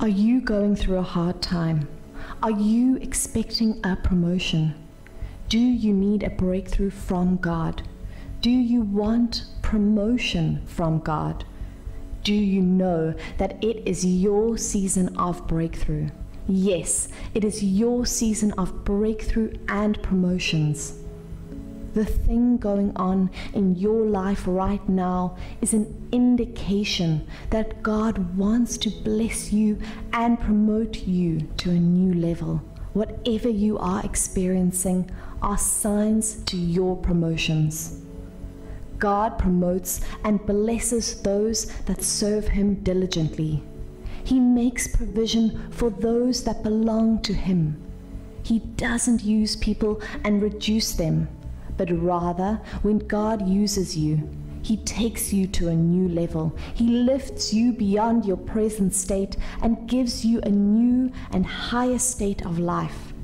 Are you going through a hard time? Are you expecting a promotion? Do you need a breakthrough from God? Do you want promotion from God? Do you know that it is your season of breakthrough? Yes, it is your season of breakthrough and promotions. The thing going on in your life right now is an indication that God wants to bless you and promote you to a new level. Whatever you are experiencing are signs to your promotions. God promotes and blesses those that serve Him diligently. He makes provision for those that belong to Him. He doesn't use people and reduce them, but rather, when God uses you, He takes you to a new level. He lifts you beyond your present state and gives you a new and higher state of life.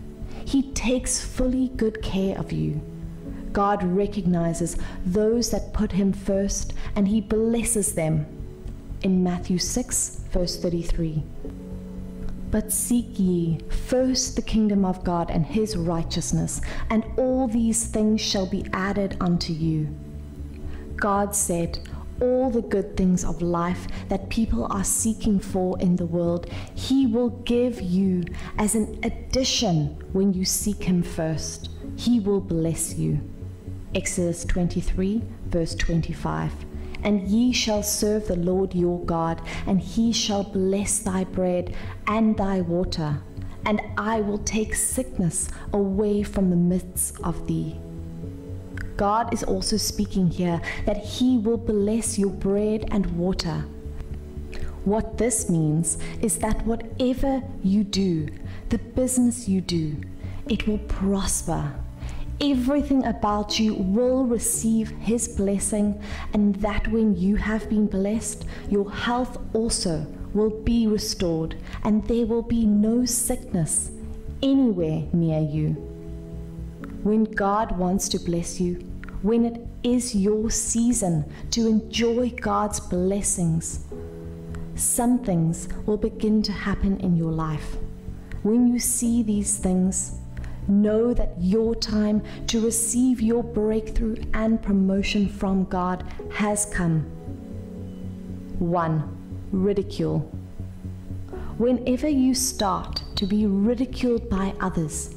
He takes fully good care of you. God recognizes those that put him first and he blesses them. In Matthew 6, verse 33. But seek ye first the kingdom of God and his righteousness, and all these things shall be added unto you. God said, all the good things of life that people are seeking for in the world, He will give you as an addition when you seek Him first. He will bless you. Exodus 23, verse 25. And ye shall serve the Lord your God, and he shall bless thy bread and thy water, and I will take sickness away from the midst of thee. God is also speaking here that he will bless your bread and water. What this means is that whatever you do, the business you do, it will prosper everything about you will receive His blessing, and that when you have been blessed, your health also will be restored, and there will be no sickness anywhere near you. When God wants to bless you, when it is your season to enjoy God's blessings, some things will begin to happen in your life. When you see these things, Know that your time to receive your breakthrough and promotion from God has come. 1. Ridicule. Whenever you start to be ridiculed by others,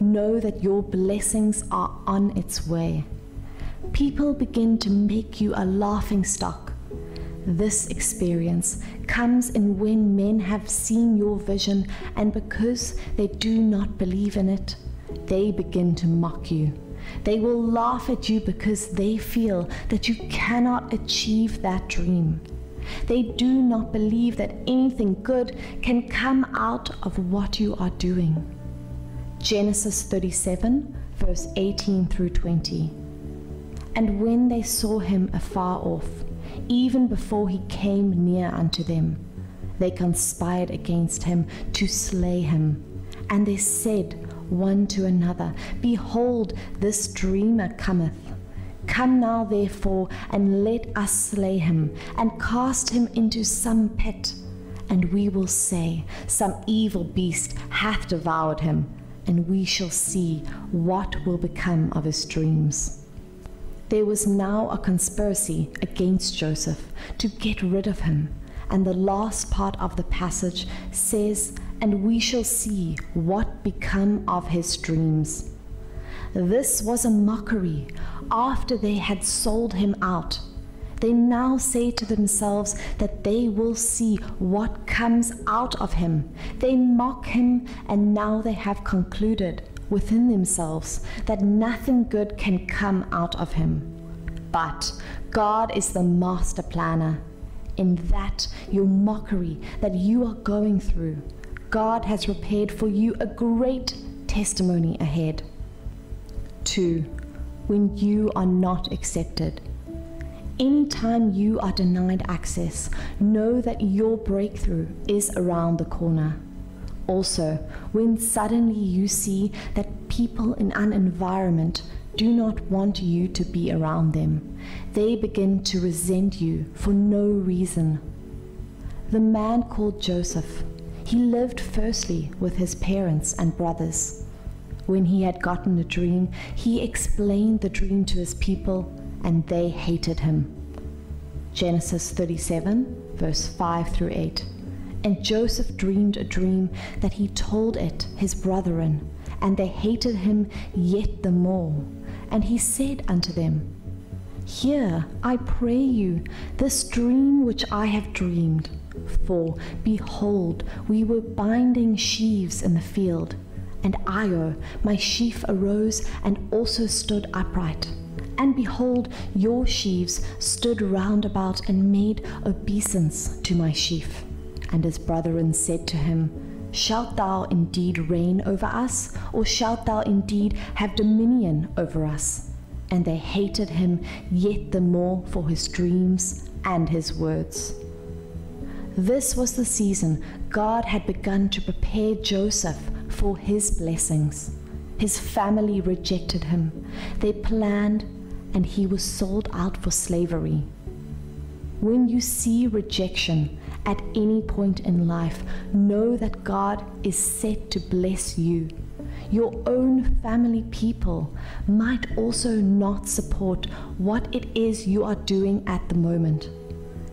know that your blessings are on its way. People begin to make you a laughing stock. This experience comes in when men have seen your vision and because they do not believe in it, they begin to mock you. They will laugh at you because they feel that you cannot achieve that dream. They do not believe that anything good can come out of what you are doing. Genesis 37, verse 18 through 20. And when they saw him afar off, even before he came near unto them, they conspired against him to slay him. And they said, one to another, Behold, this dreamer cometh. Come now, therefore, and let us slay him, and cast him into some pit. And we will say, Some evil beast hath devoured him, and we shall see what will become of his dreams. There was now a conspiracy against Joseph to get rid of him, and the last part of the passage says, and we shall see what become of his dreams. This was a mockery after they had sold him out. They now say to themselves that they will see what comes out of him. They mock him, and now they have concluded within themselves that nothing good can come out of him. But God is the master planner. In that, your mockery that you are going through, God has prepared for you a great testimony ahead. 2. When you are not accepted. Anytime you are denied access, know that your breakthrough is around the corner. Also, when suddenly you see that people in an environment do not want you to be around them, they begin to resent you for no reason. The man called Joseph He lived firstly with his parents and brothers. When he had gotten a dream, he explained the dream to his people, and they hated him. Genesis 37, verse 5 through 8. And Joseph dreamed a dream that he told it his brethren, and they hated him yet the more. And he said unto them, Hear, I pray you, this dream which I have dreamed. For, behold, we were binding sheaves in the field, and lo, my sheaf, arose and also stood upright. And behold, your sheaves stood round about and made obeisance to my sheaf. And his brethren said to him, Shalt thou indeed reign over us, or shalt thou indeed have dominion over us? And they hated him yet the more for his dreams and his words. This was the season God had begun to prepare Joseph for his blessings. His family rejected him. They planned, and he was sold out for slavery. When you see rejection at any point in life, know that God is set to bless you. Your own family people might also not support what it is you are doing at the moment.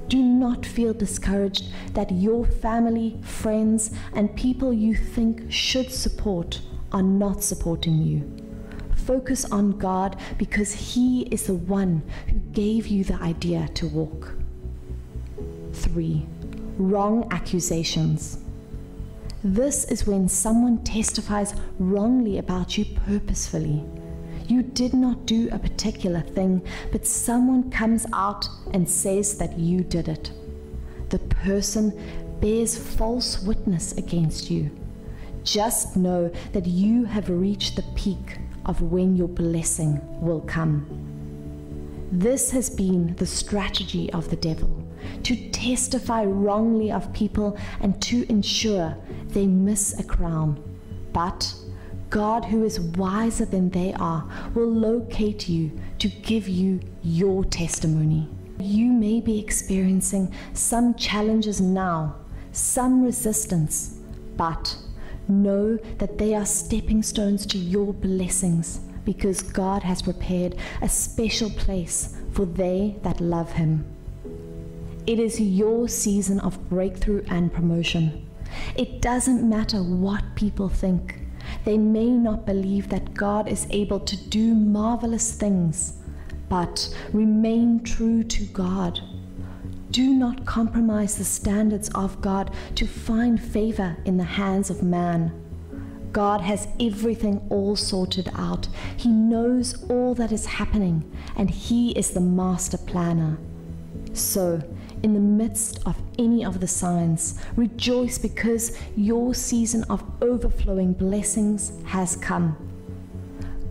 Do not feel discouraged that your family, friends, and people you think should support are not supporting you. Focus on God because He is the one who gave you the idea to walk. 3. Wrong accusations. This is when someone testifies wrongly about you purposefully. You did not do a particular thing, but someone comes out and says that you did it. The person bears false witness against you. Just know that you have reached the peak of when your blessing will come. This has been the strategy of the devil to testify wrongly of people and to ensure they miss a crown. But God, who is wiser than they are, will locate you to give you your testimony. You may be experiencing some challenges now, some resistance, but know that they are stepping stones to your blessings because God has prepared a special place for they that love Him. It is your season of breakthrough and promotion. It doesn't matter what people think. They may not believe that God is able to do marvelous things, but remain true to God. Do not compromise the standards of God to find favor in the hands of man. God has everything all sorted out. He knows all that is happening, and He is the master planner. So, in the midst of any of the signs. Rejoice because your season of overflowing blessings has come.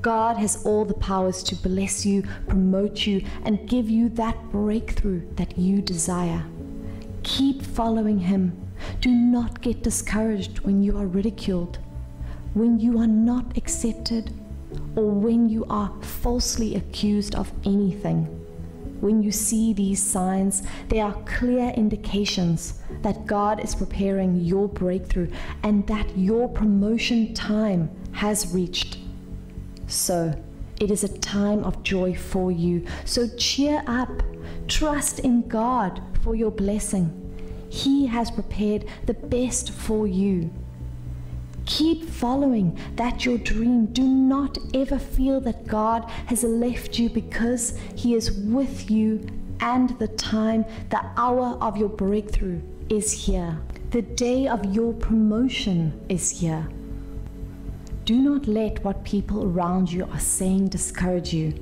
God has all the powers to bless you, promote you, and give you that breakthrough that you desire. Keep following Him. Do not get discouraged when you are ridiculed, when you are not accepted, or when you are falsely accused of anything. When you see these signs, they are clear indications that God is preparing your breakthrough and that your promotion time has reached. So, it is a time of joy for you. So cheer up. Trust in God for your blessing. He has prepared the best for you. Keep following that your dream. Do not ever feel that God has left you because He is with you and the time, the hour of your breakthrough is here. The day of your promotion is here. Do not let what people around you are saying discourage you.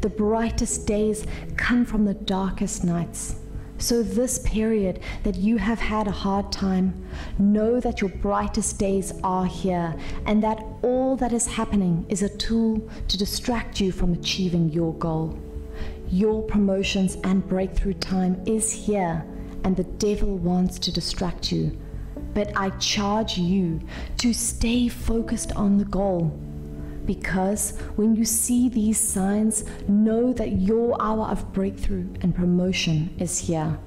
The brightest days come from the darkest nights. So, this period that you have had a hard time, know that your brightest days are here and that all that is happening is a tool to distract you from achieving your goal. Your promotions and breakthrough time is here, and the devil wants to distract you. But I charge you to stay focused on the goal because when you see these signs, know that your hour of breakthrough and promotion is here.